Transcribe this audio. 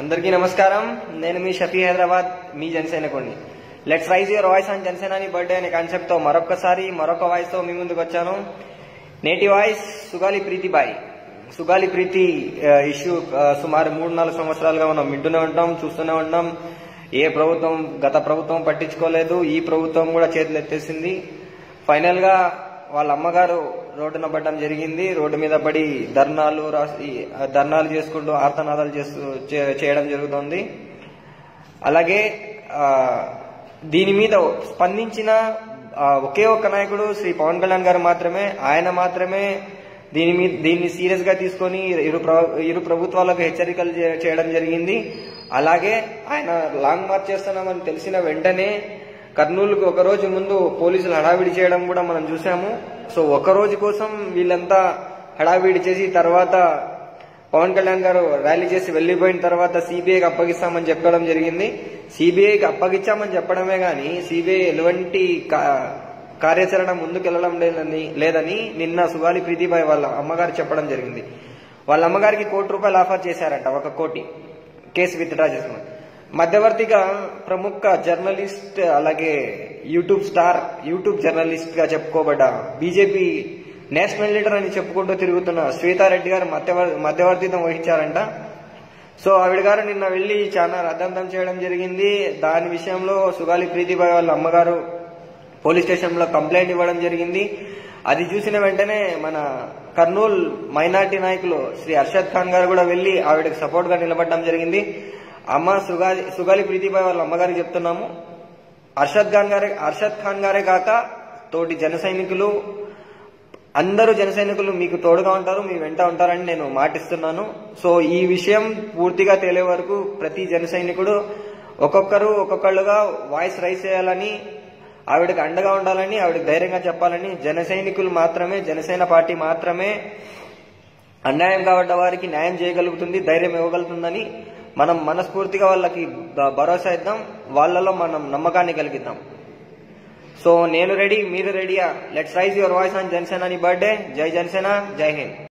అందరికీ నమస్కారం. నేను మీ షఫీ హైదరాబాద్ మీ జనసేన కొన్ని let's raise your voice on Janasenani birthday అనే కాన్సెప్ట్తో మరొకసారి మరొక వాయిస్తో మీ ముందుకు వచ్చాను. నేటి వాయిస్ సుగాలి ప్రీతి బాయ్. సుగాలి ప్రీతి ఇష్యూ సుమారు మూడు నాలుగు సంవత్సరాలుగా మనం వింటూనే ఉంటాం చూస్తూనే ఉంటాం. ఏ ప్రభుత్వం గత ప్రభుత్వం పట్టించుకోలేదు ఈ ప్రభుత్వం కూడా చేతులు ఎత్తేసింది ఫైనల్గా వాళ్ళ అమ్మగారు రోడ్డున పడడం జరిగింది. రోడ్డు మీద పడి ధర్నాలు రాసి ధర్నాలు చేసుకుంటూ ఆర్తనాదాలు చేస్తూ చే- చేయడం జరుగుతుంది. అలాగే దీని మీద స్పందించిన ఒకే ఒక్క నాయకుడు శ్రీ పవన్ కళ్యాణ్ గారు మాత్రమే ఆయన మాత్రమే దీని మీద దీన్ని సీరియస్గా తీసుకొని ఇరు ఇరు ప్రభుత్వాలకు హెచ్చరికలు చేయడం జరిగింది. అలాగే ఆయన లాంగ్ మార్చ్ చేస్తున్నామని తెలిసిన వెంటనే కర్నూలుకు ఒక రోజు ముందు పోలీసులు హడావిడి చేయడం కూడా మనం చూసాము సో ఒక రోజు కోసం వీళ్ళంతా హడావిడి చేసి తర్వాత పవన్ కళ్యాణ్ గారు ర్యాలీ చేసి వెళ్ళిపోయిన తర్వాత సిబిఐకి అప్పగిస్తామని చెప్పడం జరిగింది. సిబిఐకి అప్పగించామని చెప్పడమే గాని సిబిఐ ఎలాంటి కా- కార్యాచరణ ముందుకెళ్ళడం లేదని లేదని నిన్న సుగాలి ప్రీతిబాయ్ వాళ్ళ అమ్మగారు చెప్పడం జరిగింది. వాళ్ళ అమ్మగారికి కోటి రూపాయలు ఆఫర్ చేశారంట ఒక కోటి. కేసు విత్డ్రా చేసుకున్నారు మధ్యవర్తిగా ప్రముఖ జర్నలిస్ట్ అలాగే యూట్యూబ్ స్టార్ యూట్యూబ్ జర్నలిస్ట్గా చెప్పుకోబడ్డ బీజేపీ నేషనల్ లీడర్ అని చెప్పుకుంటూ తిరుగుతున్న శ్వేతారెడ్డి గారు మధ్యవర్- మధ్యవర్తిత్వం వహించారంట. సో ఆవిడ గారు నిన్న వెళ్ళి చాలా రద్దంతం చేయడం జరిగింది. దాని విషయంలో సుగాలి ప్రీతిబాయ్ వాళ్ళ అమ్మగారు పోలీస్ స్టేషన్లో కంప్లైంట్ ఇవ్వడం జరిగింది. అది చూసిన వెంటనే మన కర్నూల్ మైనార్టీ నాయకులు శ్రీ అర్షద్ ఖాన్ గారు కూడా వెళ్ళి ఆవిడకి సపోర్ట్గా నిలబడడం జరిగింది. అమ్మ సుగాలి సుగాలి ప్రీతిబాయ్ వాళ్ళ అమ్మగారికి చెప్తున్నాము. అర్షద్ ఖాన్ గారే అర్షద్ ఖాన్ గారే కాక తోటి జన సైనికులు అందరూ జన సైనికులు మీకు తోడుగా ఉంటారు మీ వెంట ఉంటారని నేను మాటిస్తున్నాను. సో ఈ విషయం పూర్తిగా తెలియ వరకు ప్రతి జన సైనికుడు ఒక్కొక్కరు ఒక్కొక్కళ్ళుగా వాయిస్ రైజ్ చేయాలని ఆవిడకి అండగా ఉండాలని ఆవిడకి ధైర్యంగా చెప్పాలని జన సైనికులు మాత్రమే జనసేన పార్టీ మాత్రమే అన్యాయం కాబడ్డ వారికి న్యాయం చేయగలుగుతుంది ధైర్యం ఇవ్వగలుగుతుందని మనం మనస్ఫూర్తిగా వాళ్ళకి భరోసా ఇద్దాం వాళ్ళలో మనం నమ్మకాన్ని కలిగిద్దాం. సో నేను రెడీ మీరు రెడీయా? Let's raise your voice on Janasena అని బర్త్డే జై జనసేన జై హింద్